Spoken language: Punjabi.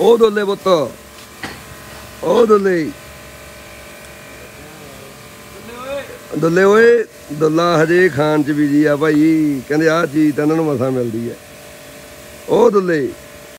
ਉਹ ਦੁੱਲੇ ਪੁੱਤ ਉਹ ਦੁੱਲੇ ਦੁੱਲੇ ਓਏ ਦੁੱਲਾ ਹਜੇ ਖਾਣ ਚ ਬੀਜੀ ਆ ਭਾਈ ਕਹਿੰਦੇ ਆਹ ਚੀਜ਼ ਤਾਂ ਇਹਨਾਂ ਨੂੰ ਮਸਾ ਮਿਲਦੀ ਹੈ ਉਹ ਦੁੱਲੇ